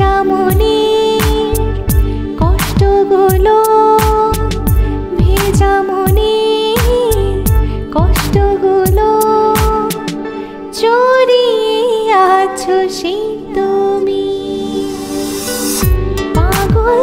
ভেজা মনের কষ্টগুলো ভেজা মনের কষ্টগুলো চড়িয়ে আছো সেই তুমি। পাগল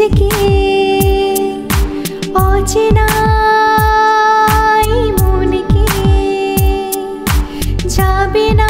নিজেকে অচেনাই মনকে যাবে না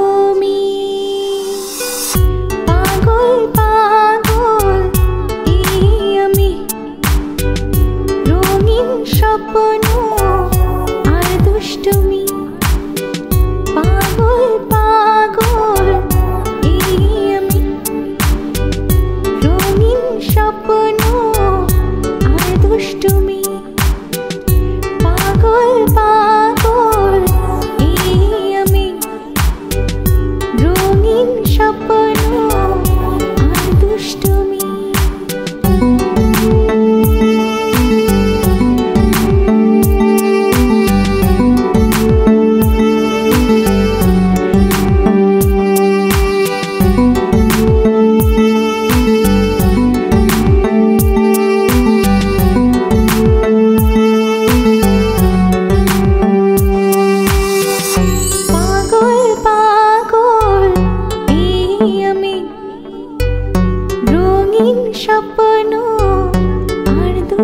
স্বপ্ন আর দুষ্টমি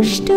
Stu.